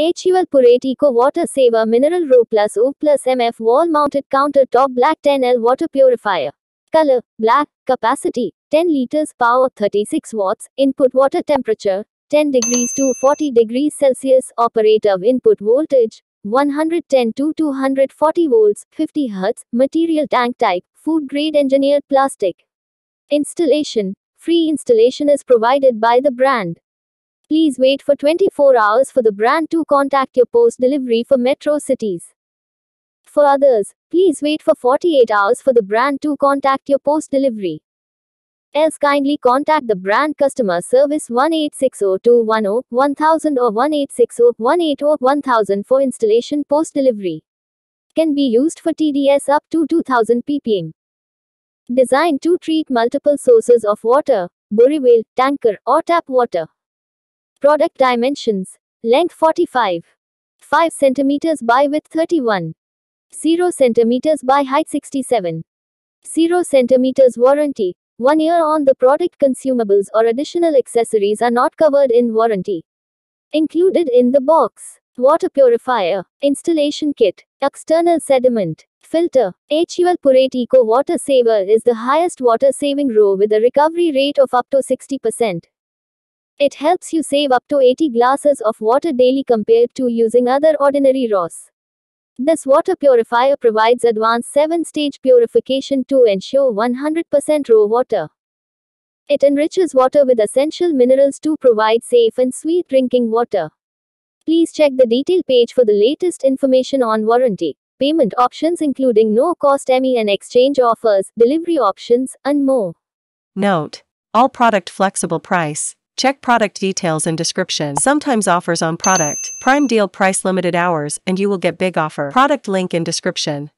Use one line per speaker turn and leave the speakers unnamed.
HUL Pureit Eco Water Saver Mineral RO Plus O Plus MF Wall Mounted Countertop Black 10L Water Purifier. Color Black. Capacity 10 liters. Power 36 watts. Input water temperature 10 degrees to 40 degrees Celsius. Operator input voltage 110 to 240 volts 50 hertz. Material tank type food grade engineered plastic. Installation Free installation is provided by the brand. Please wait for 24 hours for the brand to contact your post delivery for metro cities. For others, please wait for 48 hours for the brand to contact your post delivery. Else kindly contact the brand customer service 1860-210-1000 or 1860-180-1000 for installation post delivery. Can be used for TDS up to 2000 ppm. Designed to treat multiple sources of water, borewell, tanker, or tap water. Product dimensions Length 45, 5 cm by width 31, 0 cm by height 67, 0 cm warranty. One year on the product consumables or additional accessories are not covered in warranty. Included in the box water purifier, installation kit, external sediment, filter. HUL Pureit Eco Water Saver is the highest water saving RO with a recovery rate of up to 60%. It helps you save up to 80 glasses of water daily compared to using other ordinary ROS. This water purifier provides advanced 7 stage purification to ensure 100% RO water. It enriches water with essential minerals to provide safe and sweet drinking water. Please check the detail page for the latest information on warranty, payment options including no cost ME and exchange offers, delivery options, and more.
Note. All product flexible price. Check product details and description. Sometimes offers on product. Prime deal price limited hours and you will get big offer. Product link in description.